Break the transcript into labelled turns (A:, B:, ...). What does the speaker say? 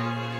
A: Bye.